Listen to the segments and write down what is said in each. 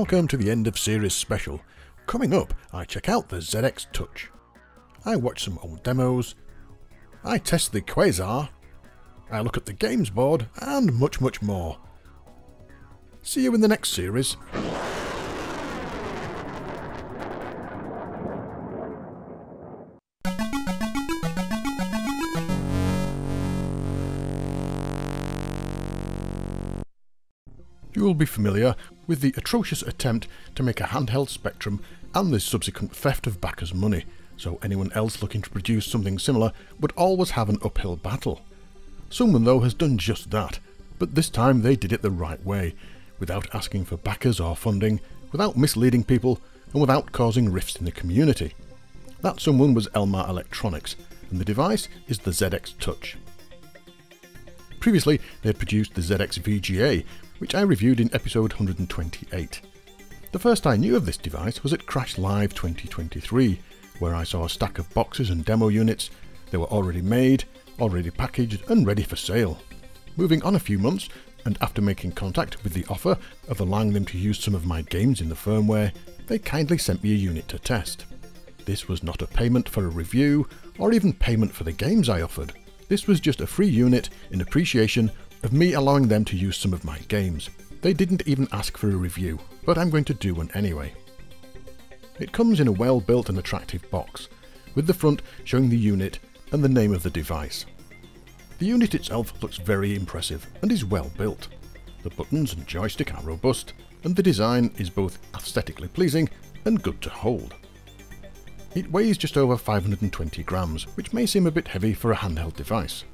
Welcome to the end of series special. Coming up, I check out the ZX Touch. I watch some old demos. I test the Quasar. I look at the games board and much much more. See you in the next series. Will be familiar with the atrocious attempt to make a handheld Spectrum and the subsequent theft of backers' money, so anyone else looking to produce something similar would always have an uphill battle. Someone though has done just that, but this time they did it the right way, without asking for backers or funding, without misleading people, and without causing rifts in the community. That someone was Elmar Electronics, and the device is the ZX Touch. Previously, they had produced the ZX VGA, which I reviewed in episode 128. The first I knew of this device was at Crash Live 2023, where I saw a stack of boxes and demo units. They were already made, already packaged and ready for sale. Moving on a few months, and after making contact with the offer of allowing them to use some of my games in the firmware, they kindly sent me a unit to test. This was not a payment for a review, or even payment for the games I offered. This was just a free unit in appreciation of me allowing them to use some of my games. They didn't even ask for a review, but I'm going to do one anyway. It comes in a well built and attractive box, with the front showing the unit and the name of the device. The unit itself looks very impressive and is well built. The buttons and joystick are robust, and the design is both aesthetically pleasing and good to hold. It weighs just over 520 grams, which may seem a bit heavy for a handheld device.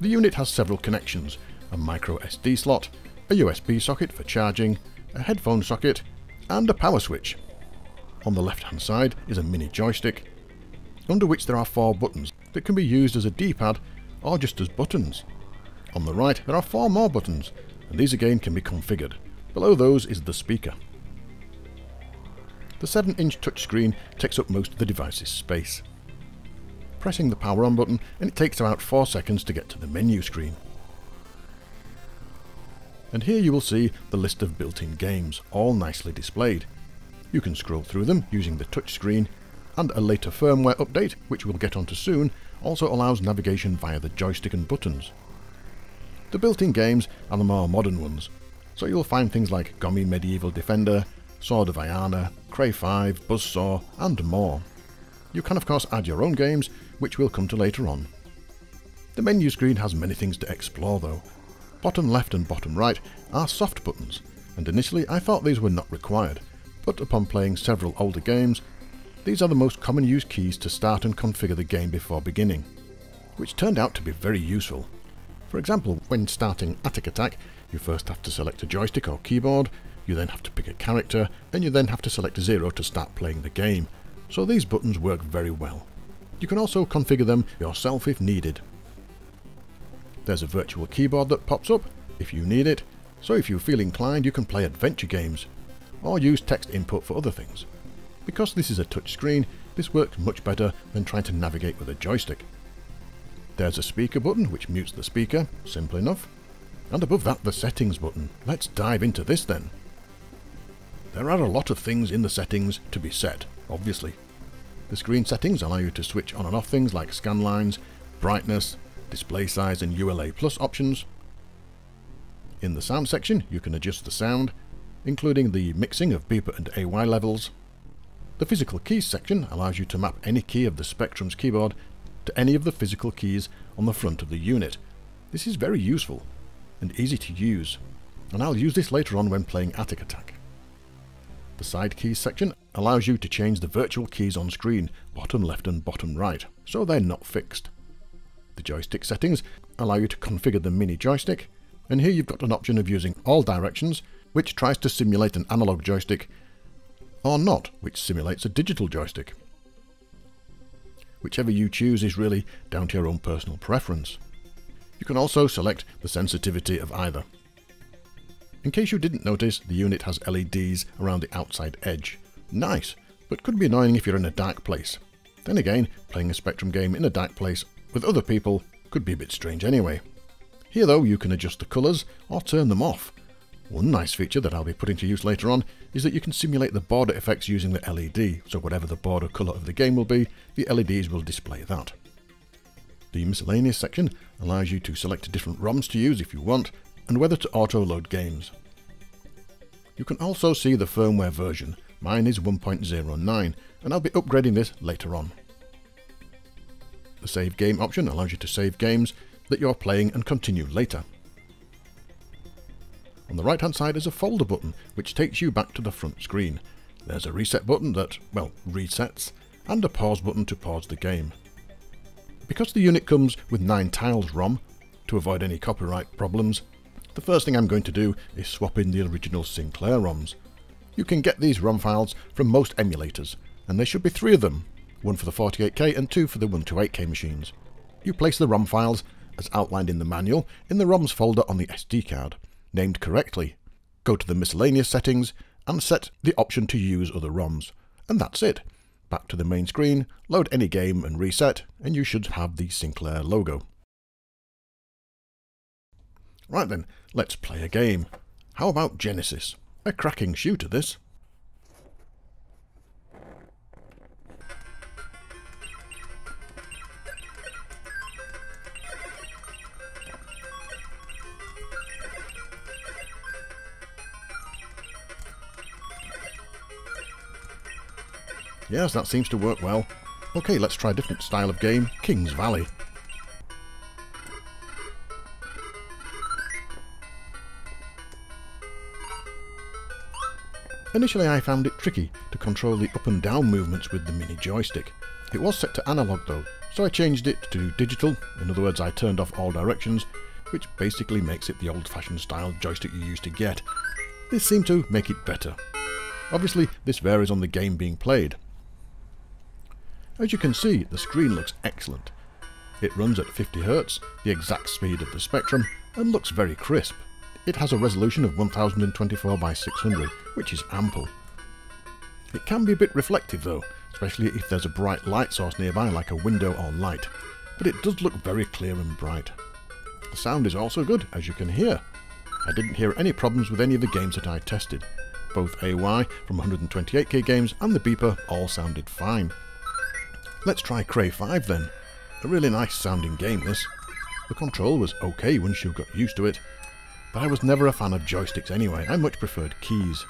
The unit has several connections, a micro SD slot, a USB socket for charging, a headphone socket, and a power switch. On the left hand side is a mini joystick, under which there are four buttons that can be used as a D-pad or just as buttons. On the right there are four more buttons, and these again can be configured. Below those is the speaker. The 7-inch touchscreen takes up most of the device's space pressing the power on button and it takes about 4 seconds to get to the menu screen. And here you will see the list of built-in games, all nicely displayed. You can scroll through them using the touchscreen, and a later firmware update, which we'll get onto soon, also allows navigation via the joystick and buttons. The built-in games are the more modern ones, so you'll find things like Gummy Medieval Defender, Sword of Ianna, Cray 5, Buzzsaw, and more. You can of course add your own games, which we'll come to later on. The menu screen has many things to explore though. Bottom left and bottom right are soft buttons, and initially I thought these were not required, but upon playing several older games, these are the most common used keys to start and configure the game before beginning, which turned out to be very useful. For example, when starting Attic Attack, you first have to select a joystick or keyboard, you then have to pick a character, and you then have to select a zero to start playing the game, so these buttons work very well. You can also configure them yourself if needed. There's a virtual keyboard that pops up if you need it, so if you feel inclined you can play adventure games, or use text input for other things. Because this is a touchscreen, this works much better than trying to navigate with a joystick. There's a speaker button which mutes the speaker, simple enough. And above that the settings button. Let's dive into this then. There are a lot of things in the settings to be set obviously. The screen settings allow you to switch on and off things like scan lines, brightness, display size and ULA plus options. In the sound section you can adjust the sound, including the mixing of beeper and AY levels. The physical keys section allows you to map any key of the Spectrum's keyboard to any of the physical keys on the front of the unit. This is very useful and easy to use, and I'll use this later on when playing Attic Attack. The side keys section allows you to change the virtual keys on screen, bottom left and bottom right, so they're not fixed. The joystick settings allow you to configure the mini joystick, and here you've got an option of using all directions, which tries to simulate an analog joystick, or not, which simulates a digital joystick. Whichever you choose is really down to your own personal preference. You can also select the sensitivity of either. In case you didn't notice, the unit has LEDs around the outside edge. Nice, but could be annoying if you're in a dark place. Then again, playing a Spectrum game in a dark place with other people could be a bit strange anyway. Here though, you can adjust the colours or turn them off. One nice feature that I'll be putting to use later on is that you can simulate the border effects using the LED, so whatever the border colour of the game will be, the LEDs will display that. The miscellaneous section allows you to select different ROMs to use if you want, and whether to auto-load games. You can also see the firmware version, mine is 1.09, and I'll be upgrading this later on. The save game option allows you to save games that you're playing and continue later. On the right hand side is a folder button which takes you back to the front screen. There's a reset button that, well, resets, and a pause button to pause the game. Because the unit comes with 9 tiles ROM, to avoid any copyright problems, the first thing I'm going to do is swap in the original Sinclair ROMs. You can get these ROM files from most emulators, and there should be three of them, one for the 48K and two for the 128K machines. You place the ROM files, as outlined in the manual, in the ROMs folder on the SD card named correctly. Go to the miscellaneous settings and set the option to use other ROMs. And that's it. Back to the main screen, load any game and reset, and you should have the Sinclair logo. Right then, let's play a game. How about Genesis? A cracking shooter this. Yes, that seems to work well. Okay, let's try a different style of game, King's Valley. Initially I found it tricky to control the up and down movements with the mini joystick. It was set to analog though, so I changed it to digital, in other words I turned off all directions, which basically makes it the old-fashioned style joystick you used to get. This seemed to make it better. Obviously this varies on the game being played. As you can see, the screen looks excellent. It runs at 50Hz, the exact speed of the Spectrum, and looks very crisp. It has a resolution of 1024 by 600, which is ample. It can be a bit reflective though, especially if there's a bright light source nearby like a window or light, but it does look very clear and bright. The sound is also good, as you can hear. I didn't hear any problems with any of the games that I tested. Both AY from 128k games and the beeper all sounded fine. Let's try Cray 5 then. A really nice sounding game this. The control was okay once you got used to it, but I was never a fan of joysticks anyway, I much preferred keys.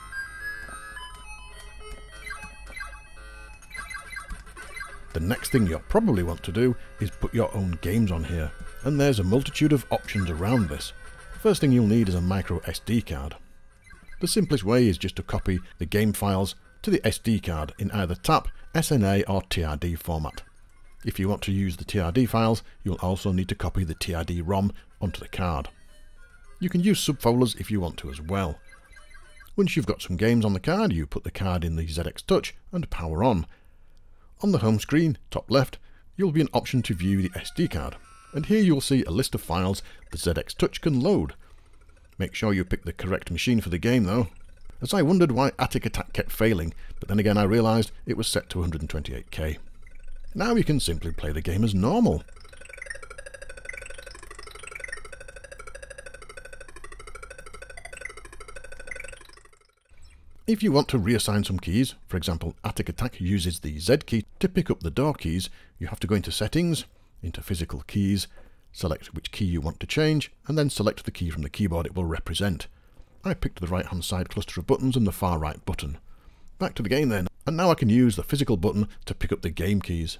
The next thing you'll probably want to do is put your own games on here, and there's a multitude of options around this. First thing you'll need is a micro SD card. The simplest way is just to copy the game files to the SD card in either TAP, SNA or TRD format. If you want to use the TRD files, you'll also need to copy the TRD ROM onto the card. You can use subfolders if you want to as well. Once you've got some games on the card, you put the card in the ZX Touch and power on. On the home screen, top left, you'll be an option to view the SD card, and here you'll see a list of files the ZX Touch can load. Make sure you pick the correct machine for the game though, as I wondered why Attic Attack kept failing, but then again I realised it was set to 128k. Now you can simply play the game as normal. If you want to reassign some keys, for example Attic Attack uses the Z key to pick up the door keys, you have to go into Settings, into Physical Keys, select which key you want to change, and then select the key from the keyboard it will represent. I picked the right hand side cluster of buttons and the far right button. Back to the game then, and now I can use the physical button to pick up the game keys.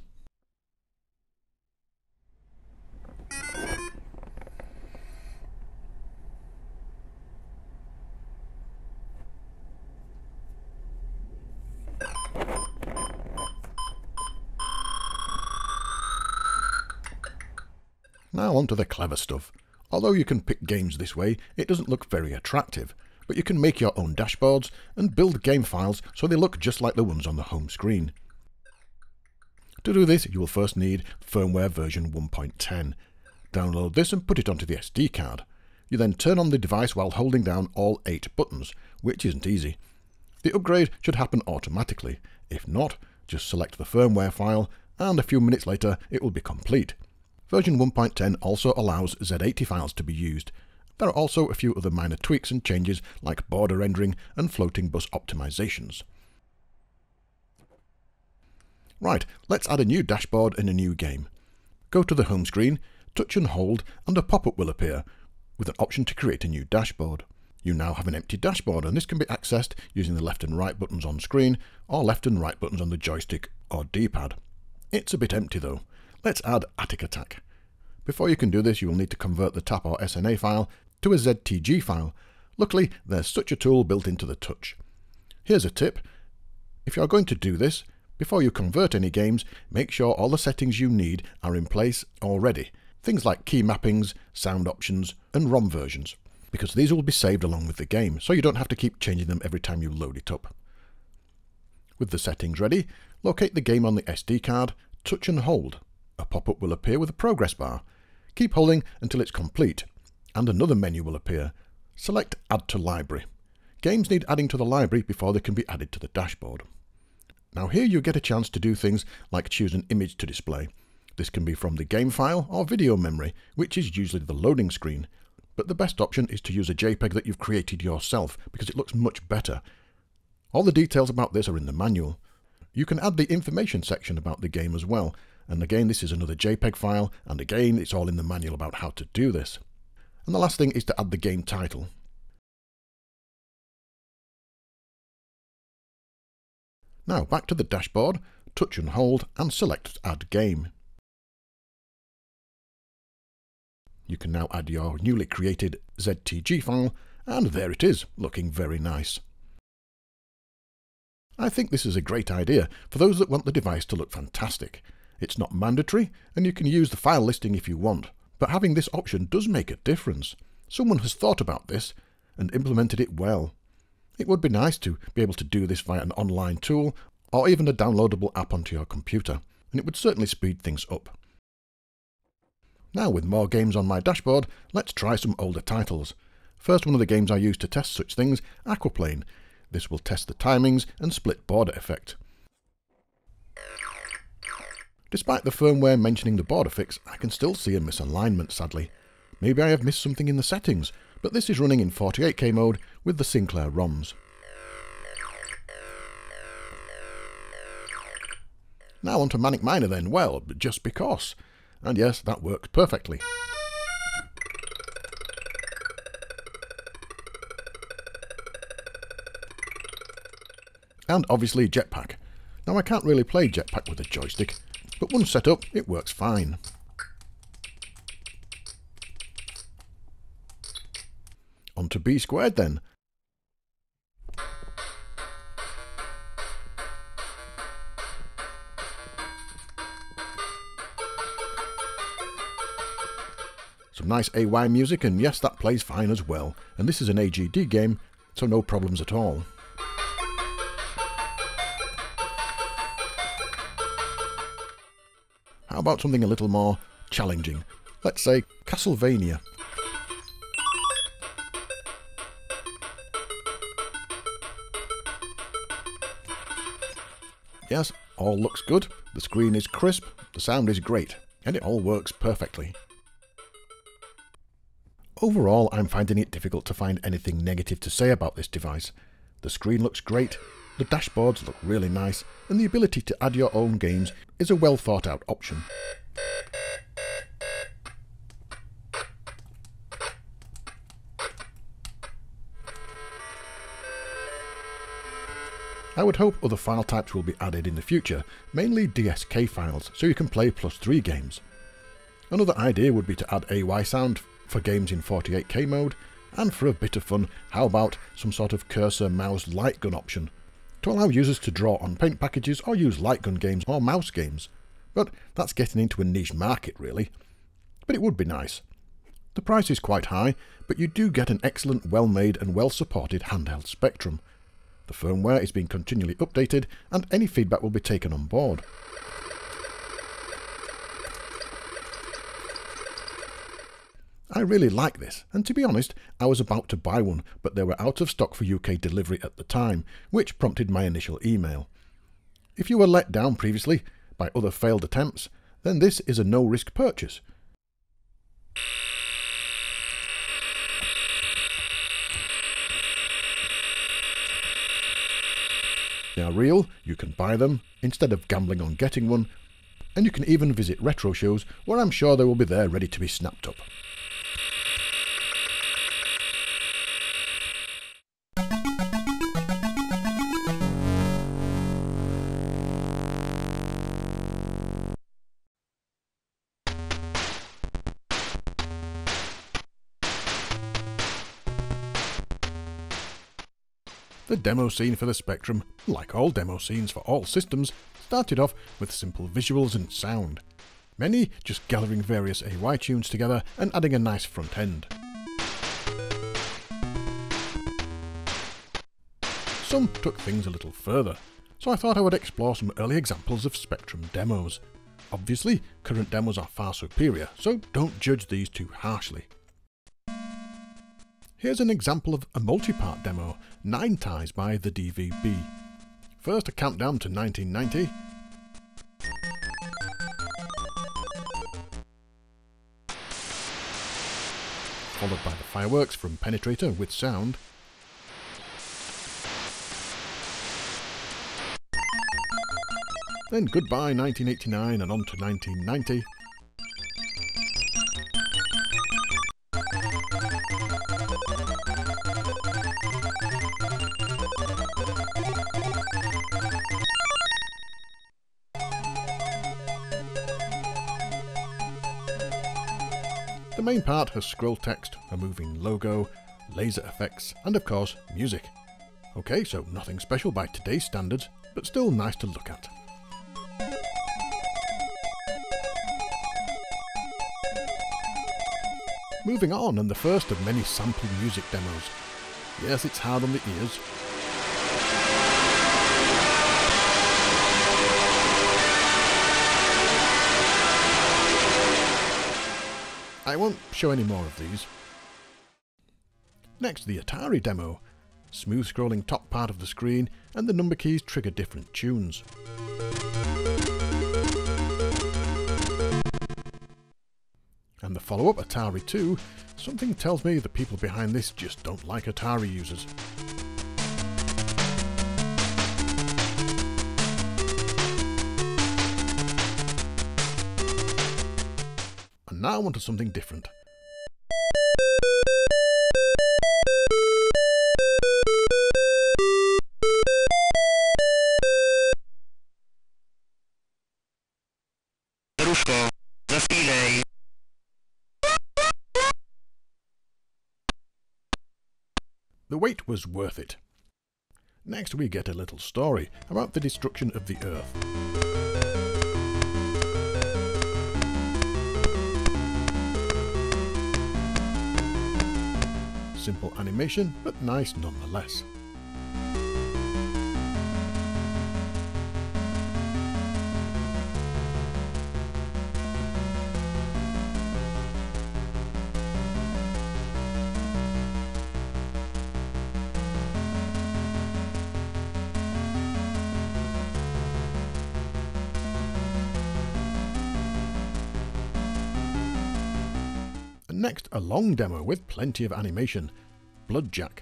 Now on to the clever stuff. Although you can pick games this way, it doesn't look very attractive, but you can make your own dashboards and build game files so they look just like the ones on the home screen. To do this, you will first need firmware version 1.10. Download this and put it onto the SD card. You then turn on the device while holding down all 8 buttons, which isn't easy. The upgrade should happen automatically. If not, just select the firmware file, and a few minutes later it will be complete. Version 1.10 also allows Z80 files to be used, There are also a few other minor tweaks and changes like border rendering and floating bus optimizations. Right, let's add a new dashboard in a new game. Go to the home screen, touch and hold, and a pop-up will appear, with an option to create a new dashboard. You now have an empty dashboard, and this can be accessed using the left and right buttons on screen, or left and right buttons on the joystick or D-pad. It's a bit empty though. Let's add Attic Attack. Before you can do this, you will need to convert the TAP or SNA file to a ZTG file. Luckily, there's such a tool built into the Touch. Here's a tip. If you're going to do this, before you convert any games, make sure all the settings you need are in place already. Things like key mappings, sound options, and ROM versions, because these will be saved along with the game, so you don't have to keep changing them every time you load it up. With the settings ready, locate the game on the SD card, touch and hold. A pop-up will appear with a progress bar. Keep holding until it's complete, and another menu will appear. Select Add to Library. Games need adding to the library before they can be added to the dashboard. Now here you get a chance to do things like choose an image to display. This can be from the game file or video memory, which is usually the loading screen. But the best option is to use a JPEG that you've created yourself, because it looks much better. All the details about this are in the manual. You can add the information section about the game as well, and again this is another JPEG file, and again it's all in the manual about how to do this. And the last thing is to add the game title. Now back to the dashboard, touch and hold and select Add Game. You can now add your newly created ZTG file, and there it is, looking very nice. I think this is a great idea for those that want the device to look fantastic. It's not mandatory, and you can use the file listing if you want, but having this option does make a difference. Someone has thought about this and implemented it well. It would be nice to be able to do this via an online tool or even a downloadable app onto your computer, and it would certainly speed things up. Now with more games on my dashboard, let's try some older titles. First one of the games I use to test such things, Aquaplane. This will test the timings and split border effect. Despite the firmware mentioning the border fix, I can still see a misalignment sadly. Maybe I have missed something in the settings, but this is running in 48K mode with the Sinclair ROMs. Now on to Manic Miner then, well, just because. And yes, that worked perfectly. And obviously Jetpac. Now I can't really play Jetpac with a joystick, but once set up, it works fine. On to B squared then. Some nice AY music, and yes, that plays fine as well. And this is an AGD game, so no problems at all. How about something a little more challenging? Let's say Castlevania. Yes, all looks good, the screen is crisp, the sound is great, and it all works perfectly. Overall, I'm finding it difficult to find anything negative to say about this device. The screen looks great, the dashboards look really nice, and the ability to add your own games is a well thought out option. I would hope other file types will be added in the future, mainly DSK files, so you can play plus 3 games. Another idea would be to add AY sound for games in 48K mode, and for a bit of fun, how about some sort of cursor mouse light gun option, to allow users to draw on paint packages or use light gun games or mouse games. But that's getting into a niche market really. But it would be nice. The price is quite high, but you do get an excellent, well-made and well-supported handheld Spectrum, the firmware is being continually updated and any feedback will be taken on board. I really like this, and to be honest, I was about to buy one, but they were out of stock for UK delivery at the time, which prompted my initial email. If you were let down previously by other failed attempts, then this is a no-risk purchase. They are real, you can buy them, instead of gambling on getting one, and you can even visit retro shows where I'm sure they will be there ready to be snapped up. The demo scene for the Spectrum, like all demo scenes for all systems, started off with simple visuals and sound. Many just gathering various AY tunes together and adding a nice front end. Some took things a little further, so I thought I would explore some early examples of Spectrum demos. Obviously, current demos are far superior, so don't judge these too harshly. Here's an example of a multi-part demo, Nine Ties by the DVB. First a countdown to 1990, followed by the fireworks from Penetrator with sound, then goodbye 1989 and on to 1990, part has scroll text, a moving logo, laser effects, and of course, music. Okay, so nothing special by today's standards, but still nice to look at. Moving on, and the first of many sample music demos. Yes, it's hard on the ears, I won't show any more of these. Next, the Atari demo. Smooth scrolling top part of the screen, and the number keys trigger different tunes. And the follow-up, Atari 2, something tells me the people behind this just don't like Atari users. Now onto something different. Staruszko, za chwilę. The wait was worth it. Next we get a little story about the destruction of the Earth. Simple animation, but nice nonetheless. Next, a long demo with plenty of animation. Bloodjack.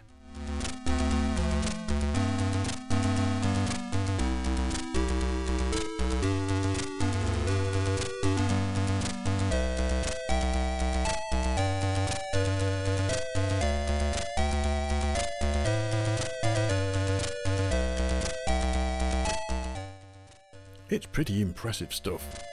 It's pretty impressive stuff.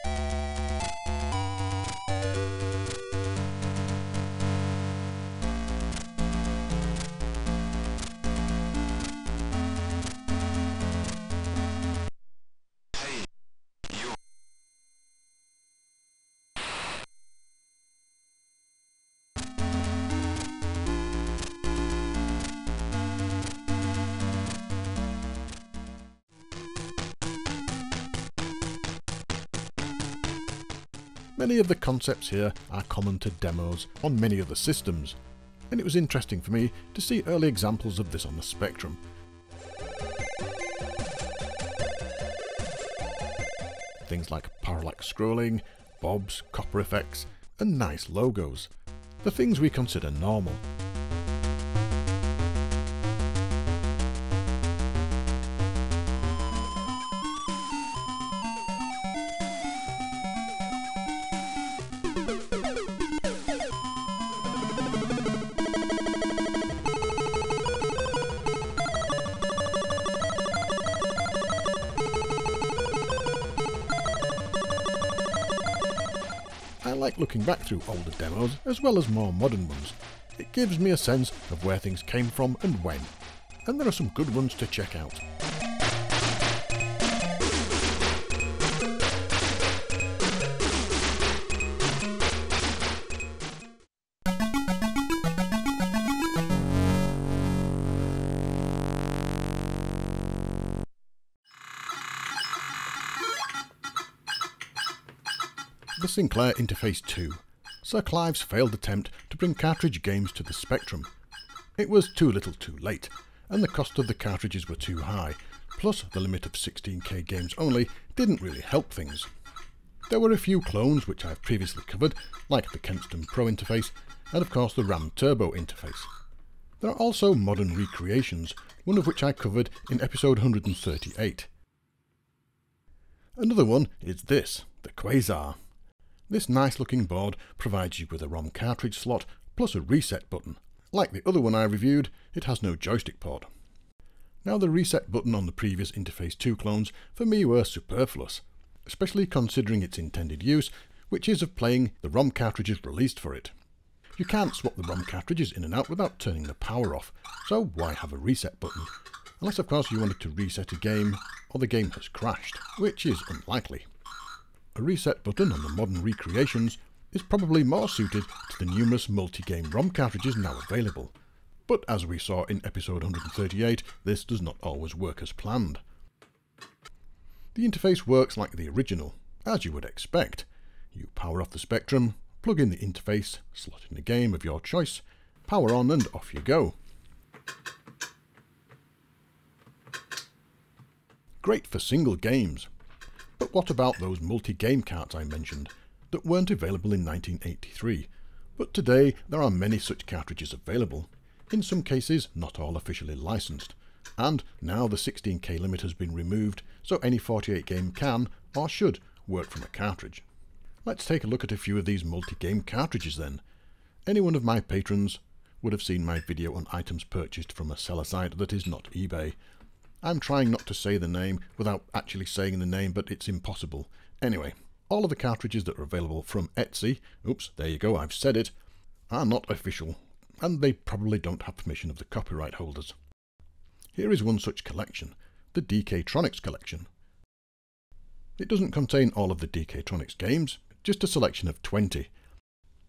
The concepts here are common to demos on many other systems, and it was interesting for me to see early examples of this on the Spectrum. Things like parallax scrolling, bobs, copper effects, and nice logos. The things we consider normal. Looking back through older demos as well as more modern ones. It gives me a sense of where things came from and when. And there are some good ones to check out. Sinclair Interface 2, Sir Clive's failed attempt to bring cartridge games to the Spectrum. It was too little too late, and the cost of the cartridges were too high, plus the limit of 16k games only didn't really help things. There were a few clones which I've previously covered, like the Kempston Pro interface, and of course the RAM Turbo interface. There are also modern recreations, one of which I covered in episode 138. Another one is this, the Quasar. This nice looking board provides you with a ROM cartridge slot plus a reset button. Like the other one I reviewed, it has no joystick port. Now the reset button on the previous Interface 2 clones for me were superfluous, especially considering its intended use, which is of playing the ROM cartridges released for it. You can't swap the ROM cartridges in and out without turning the power off, so why have a reset button? Unless of course you wanted to reset a game, or the game has crashed, which is unlikely a reset button on the modern recreations is probably more suited to the numerous multi-game ROM cartridges now available. But as we saw in episode 138, this does not always work as planned. The interface works like the original, as you would expect. You power off the Spectrum, plug in the interface, slot in a game of your choice, power on and off you go. Great for single games, but what about those multi-game carts I mentioned that weren't available in 1983? But today there are many such cartridges available, in some cases not all officially licensed, and now the 16k limit has been removed so any 48 game can, or should, work from a cartridge. Let's take a look at a few of these multi-game cartridges then. Any one of my patrons would have seen my video on items purchased from a seller site that is not eBay, I'm trying not to say the name without actually saying the name, but it's impossible. Anyway, all of the cartridges that are available from Etsy, oops, there you go, I've said it, are not official, and they probably don't have permission of the copyright holders. Here is one such collection, the DK Tronics collection. It doesn't contain all of the DK Tronics games, just a selection of 20.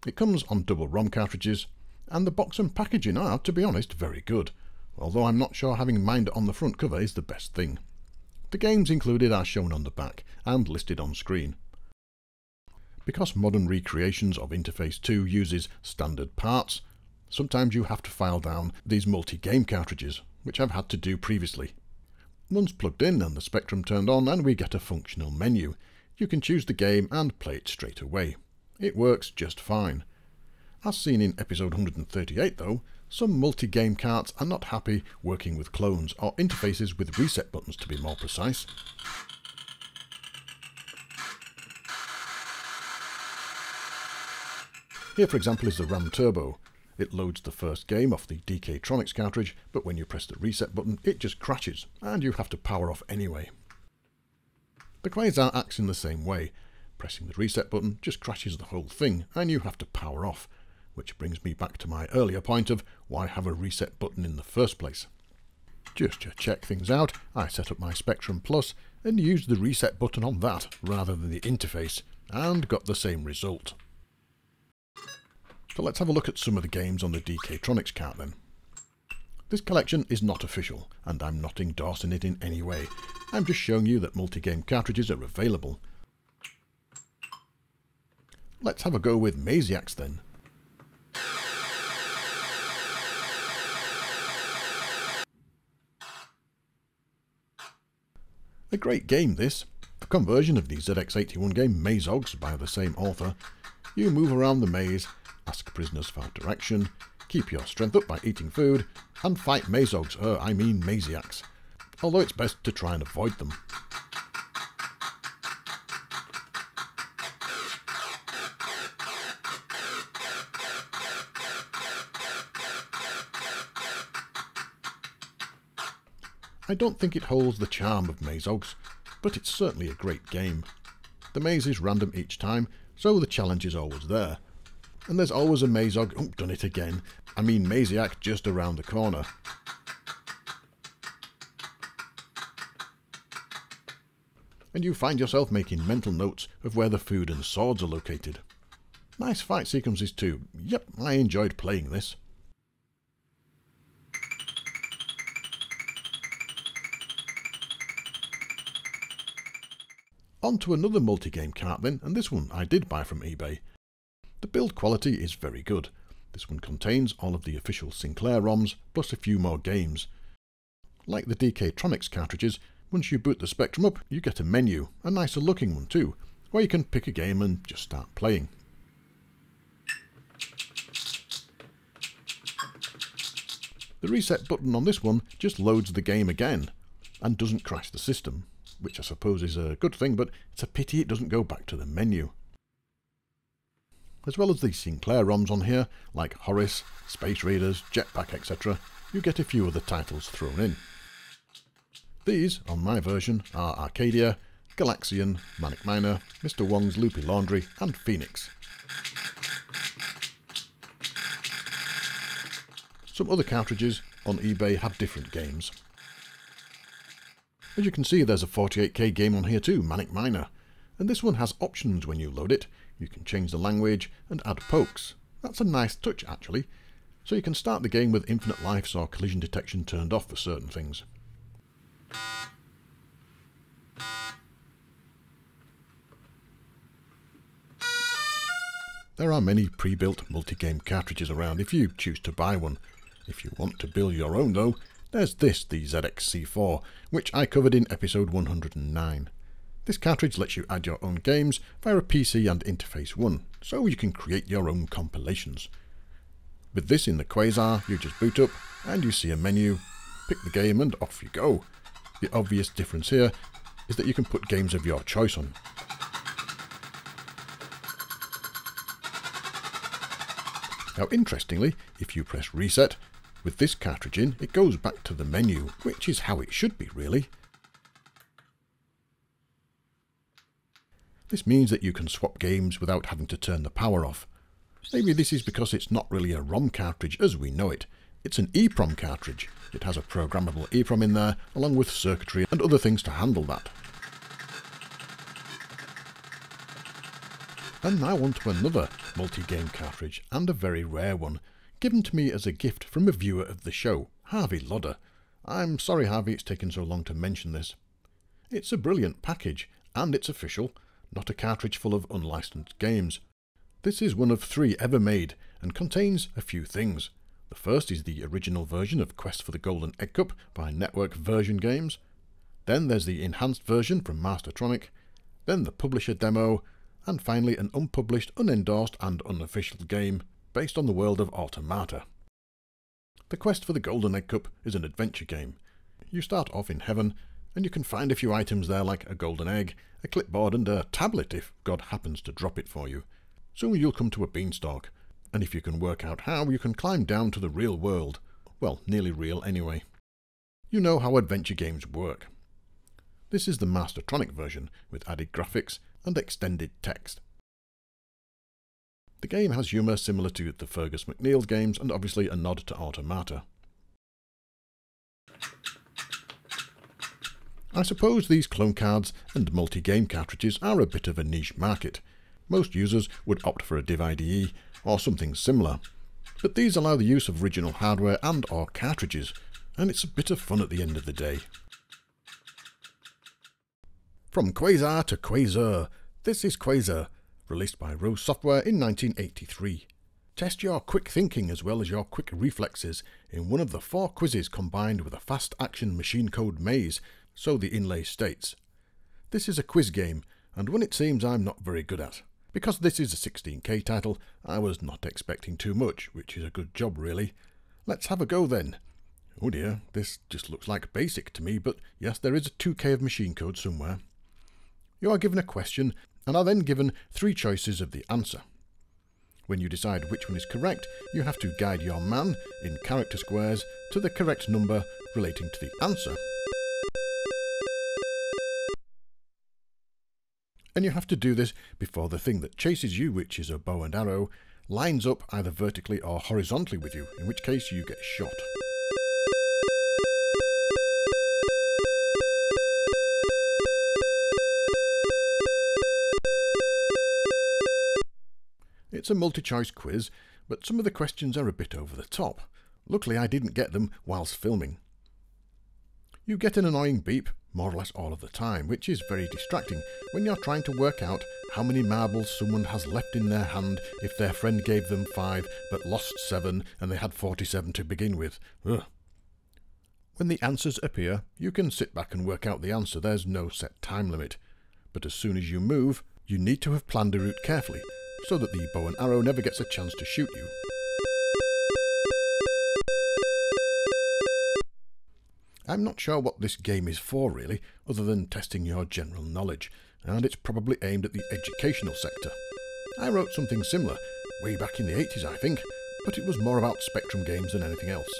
It comes on double ROM cartridges, and the box and packaging are, to be honest, very good although I'm not sure having Minder on the front cover is the best thing. The games included are shown on the back and listed on screen. Because modern recreations of Interface 2 uses standard parts, sometimes you have to file down these multi-game cartridges, which I've had to do previously. Once plugged in and the Spectrum turned on and we get a functional menu, you can choose the game and play it straight away. It works just fine. As seen in episode 138 though, some multi-game carts are not happy working with clones or interfaces with reset buttons to be more precise. Here for example is the RAM Turbo. It loads the first game off the DK Tronics cartridge, but when you press the reset button it just crashes, and you have to power off anyway. The Quasar acts in the same way. Pressing the reset button just crashes the whole thing, and you have to power off, which brings me back to my earlier point of why have a reset button in the first place. Just to check things out, I set up my Spectrum Plus and used the reset button on that rather than the interface, and got the same result. So let's have a look at some of the games on the DK Tronics cart then. This collection is not official, and I'm not endorsing it in any way. I'm just showing you that multi-game cartridges are available. Let's have a go with Maziacs then. A great game this, a conversion of the ZX81 game Mazogs by the same author. You move around the maze, ask prisoners for direction, keep your strength up by eating food, and fight Mazogs, er, I mean Maziacs, although it's best to try and avoid them. I don't think it holds the charm of Mazogs, but it's certainly a great game. The maze is random each time, so the challenge is always there. And there's always a Mazog, oh, done it again, I mean Maziac just around the corner. And you find yourself making mental notes of where the food and swords are located. Nice fight sequences too. Yep, I enjoyed playing this. On to another multi-game cart then, and this one I did buy from eBay. The build quality is very good. This one contains all of the official Sinclair ROMs, plus a few more games. Like the DK Tronics cartridges, once you boot the Spectrum up, you get a menu, a nicer looking one too, where you can pick a game and just start playing. The reset button on this one just loads the game again, and doesn't crash the system which I suppose is a good thing, but it's a pity it doesn't go back to the menu. As well as the Sinclair ROMs on here, like Horace, Space Raiders, Jetpac etc., you get a few other titles thrown in. These, on my version, are Arcadia, Galaxian, Manic Miner, Mr. Wong's Loopy Laundry, and Phoenix. Some other cartridges on eBay have different games. As you can see, there's a 48k game on here too, Manic Miner. And this one has options when you load it. You can change the language and add pokes. That's a nice touch, actually. So you can start the game with infinite lives or collision detection turned off for certain things. There are many pre-built multi-game cartridges around if you choose to buy one. If you want to build your own though, there's this, the ZXC4, which I covered in episode 109. This cartridge lets you add your own games via a PC and Interface 1, so you can create your own compilations. With this in the Quasar, you just boot up, and you see a menu, pick the game and off you go. The obvious difference here is that you can put games of your choice on. Now interestingly, if you press reset, with this cartridge in, it goes back to the menu, which is how it should be really. This means that you can swap games without having to turn the power off. Maybe this is because it's not really a ROM cartridge as we know it. It's an EEPROM cartridge. It has a programmable EEPROM in there, along with circuitry and other things to handle that. And now on to another multi-game cartridge, and a very rare one, given to me as a gift from a viewer of the show, Harvey Lodder. I'm sorry, Harvey, it's taken so long to mention this. It's a brilliant package, and it's official, not a cartridge full of unlicensed games. This is one of three ever made, and contains a few things. The first is the original version of Quest for the Golden Egg Cup by Network Version Games. Then there's the enhanced version from Mastertronic. Then the publisher demo. And finally an unpublished, unendorsed and unofficial game based on the world of Automata. The quest for the Golden Egg Cup is an adventure game. You start off in heaven, and you can find a few items there like a golden egg, a clipboard and a tablet if God happens to drop it for you. Soon you'll come to a beanstalk, and if you can work out how, you can climb down to the real world. Well, nearly real anyway. You know how adventure games work. This is the Mastertronic version, with added graphics and extended text. The game has humour similar to the Fergus McNeill games and obviously a nod to Automata. I suppose these clone cards and multi-game cartridges are a bit of a niche market. Most users would opt for a Div IDE or something similar. But these allow the use of original hardware and or cartridges, and it's a bit of fun at the end of the day. From Quasar to Quazar, this is Quazar, released by Rose Software in 1983. Test your quick thinking as well as your quick reflexes in one of the four quizzes combined with a fast action machine code maze, so the inlay states. This is a quiz game, and one it seems I'm not very good at. Because this is a 16k title, I was not expecting too much, which is a good job really. Let's have a go then. Oh dear, this just looks like basic to me, but yes, there is a 2k of machine code somewhere. You are given a question and are then given three choices of the answer. When you decide which one is correct, you have to guide your man, in character squares, to the correct number relating to the answer. And you have to do this before the thing that chases you, which is a bow and arrow, lines up either vertically or horizontally with you, in which case you get shot. It's a multi-choice quiz, but some of the questions are a bit over the top. Luckily I didn't get them whilst filming. You get an annoying beep more or less all of the time, which is very distracting when you're trying to work out how many marbles someone has left in their hand if their friend gave them five but lost seven and they had 47 to begin with. Ugh. When the answers appear, you can sit back and work out the answer, there's no set time limit. But as soon as you move, you need to have planned a route carefully, so that the bow and arrow never gets a chance to shoot you. I'm not sure what this game is for really, other than testing your general knowledge, and it's probably aimed at the educational sector. I wrote something similar, way back in the 80s I think, but it was more about Spectrum games than anything else.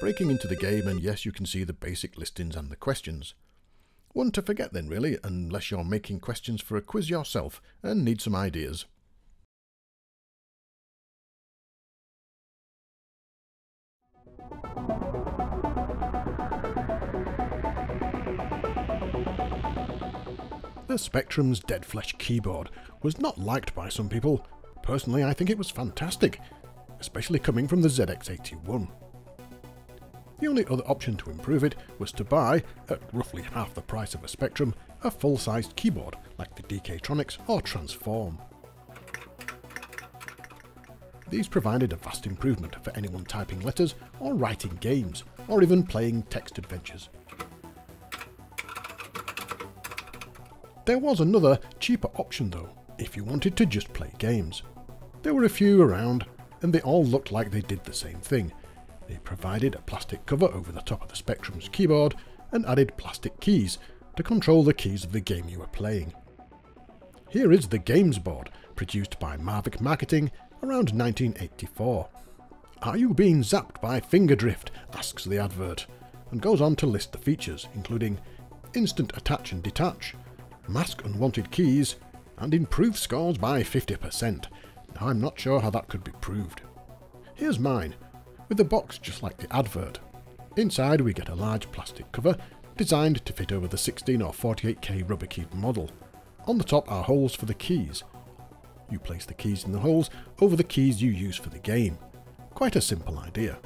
Breaking into the game and yes you can see the basic listings and the questions. One to forget then really, unless you're making questions for a quiz yourself and need some ideas. The Spectrum's Dead Flesh keyboard was not liked by some people. Personally, I think it was fantastic, especially coming from the ZX81. The only other option to improve it was to buy, at roughly half the price of a Spectrum, a full-sized keyboard like the DK-Tronics or Transform. These provided a vast improvement for anyone typing letters or writing games, or even playing text adventures. There was another, cheaper option though, if you wanted to just play games. There were a few around, and they all looked like they did the same thing. They provided a plastic cover over the top of the Spectrum's keyboard and added plastic keys to control the keys of the game you were playing. Here is the Games Board, produced by Mavic Marketing around 1984. Are you being zapped by finger drift? asks the advert, and goes on to list the features, including instant attach and detach, mask unwanted keys, and improve scores by 50%. Now I'm not sure how that could be proved. Here's mine, with the box just like the advert. Inside we get a large plastic cover, designed to fit over the 16 or 48k rubber keyed model. On the top are holes for the keys. You place the keys in the holes over the keys you use for the game. Quite a simple idea.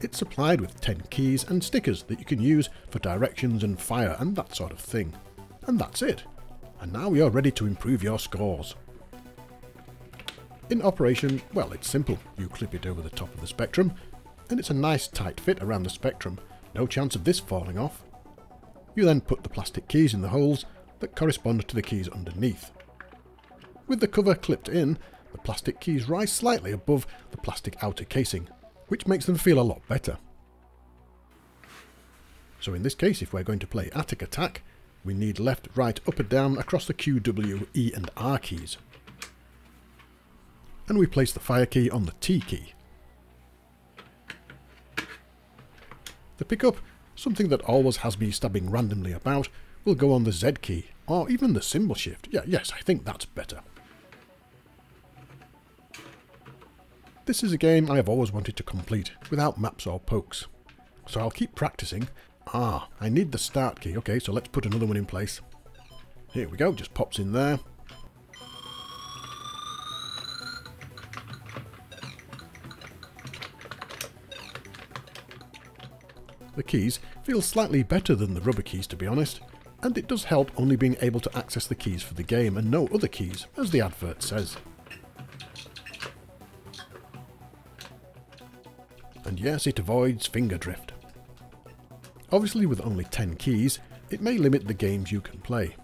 It's supplied with 10 keys and stickers that you can use for directions and fire and that sort of thing. And that's it. And now you're ready to improve your scores. In operation, well, it's simple. You clip it over the top of the Spectrum, and it's a nice tight fit around the Spectrum. No chance of this falling off. You then put the plastic keys in the holes that correspond to the keys underneath. With the cover clipped in, the plastic keys rise slightly above the plastic outer casing, which makes them feel a lot better. So in this case, if we're going to play Atic Atac, we need left, right, up and down across the Q, W, E and R keys. And we place the fire key on the T key. The pickup, something that always has me stabbing randomly about, will go on the Z key, or even the symbol shift. Yeah, yes, I think that's better. This is a game I have always wanted to complete, without maps or pokes. So I'll keep practicing Ah, I need the start key. Okay, so let's put another one in place. Here we go, just pops in there. The keys feel slightly better than the rubber keys to be honest, and it does help only being able to access the keys for the game and no other keys, as the advert says. And yes, it avoids finger drift. Obviously with only 10 keys, it may limit the games you can play.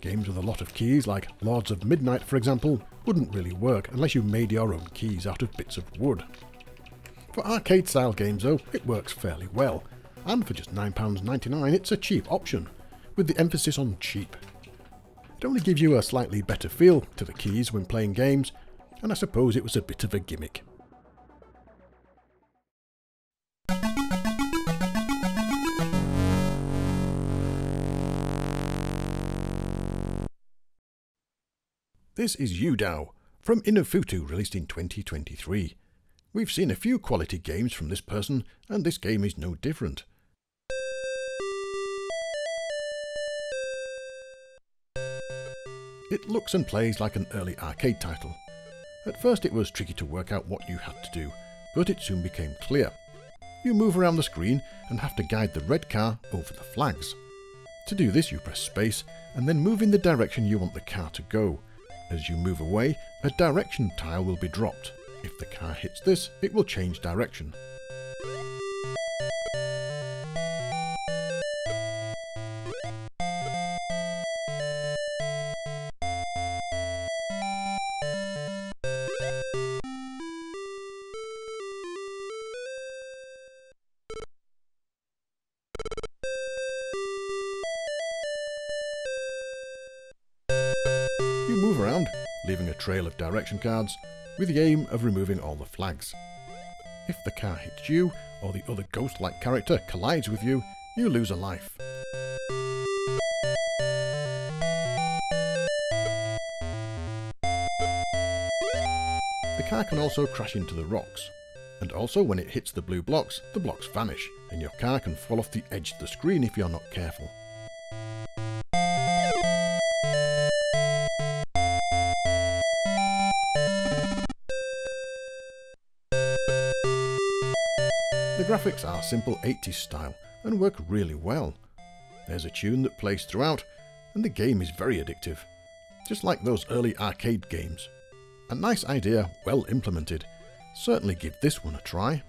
Games with a lot of keys, like Lords of Midnight for example, wouldn't really work unless you made your own keys out of bits of wood. For arcade style games though, it works fairly well, and for just £9.99 it's a cheap option, with the emphasis on cheap. It only gives you a slightly better feel to the keys when playing games, and I suppose it was a bit of a gimmick. This is Yeadow from Inufuto, released in 2023. We've seen a few quality games from this person, and this game is no different. It looks and plays like an early arcade title. At first it was tricky to work out what you had to do, but it soon became clear. You move around the screen and have to guide the red car over the flags. To do this you press space and then move in the direction you want the car to go. As you move away, a direction tile will be dropped. If the car hits this, it will change direction. Leaving a trail of direction cards, with the aim of removing all the flags. If the car hits you, or the other ghost-like character collides with you, you lose a life. The car can also crash into the rocks. And also when it hits the blue blocks, the blocks vanish, and your car can fall off the edge of the screen if you're not careful. Graphics are simple 80s style and work really well. There's a tune that plays throughout, and the game is very addictive, just like those early arcade games. A nice idea, well implemented. Certainly give this one a try.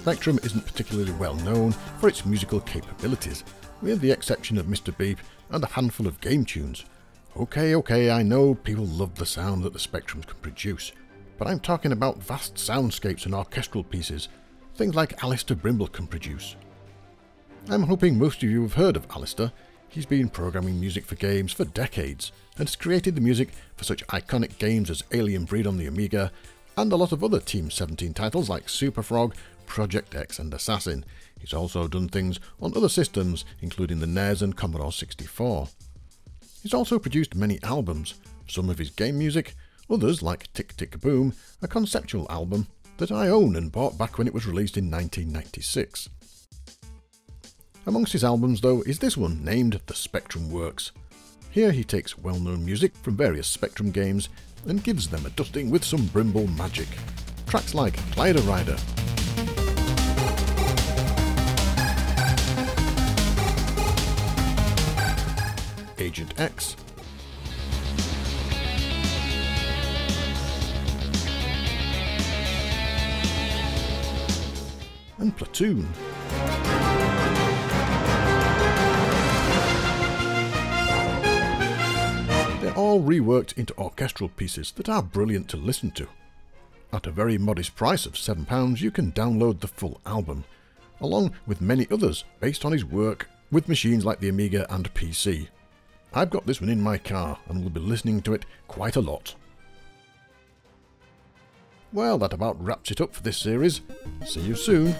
Spectrum isn't particularly well known for its musical capabilities, with the exception of Mr. Beep and a handful of game tunes. Okay, okay, I know people love the sound that the Spectrums can produce, but I'm talking about vast soundscapes and orchestral pieces, things like Allister Brimble can produce. I'm hoping most of you have heard of Allister. He's been programming music for games for decades and has created the music for such iconic games as Alien Breed on the Amiga and a lot of other Team 17 titles like Super Frog, Project X and Assassin. He's also done things on other systems including the NES and Commodore 64. He's also produced many albums, some of his game music, others like Tick Tick Boom, a conceptual album that I own and bought back when it was released in 1996. Amongst his albums, though, is this one named The Spectrum Works. Here he takes well known music from various Spectrum games and gives them a dusting with some Brimble magic. Tracks like Glider Rider, Agent X, and Platoon. They're all reworked into orchestral pieces that are brilliant to listen to. At a very modest price of £7, you can download the full album, along with many others based on his work with machines like the Amiga and PC. I've got this one in my car and will be listening to it quite a lot. Well, that about wraps it up for this series. See you soon.